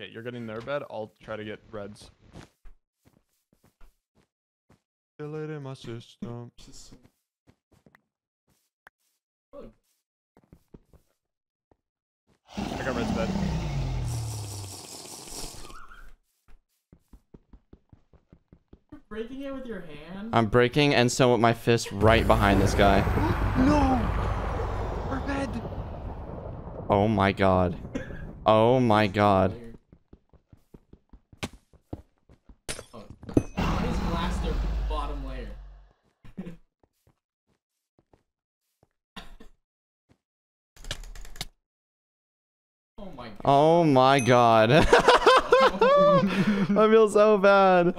it. You're getting their bed. I'll try to get reds. Feel it in my system. I got red's bed. You're breaking it with your hand. I'm breaking and so with my fist right behind this guy. no! Our bed! Oh my god. Oh my god. Oh, oh my god. Oh my god. I feel so bad.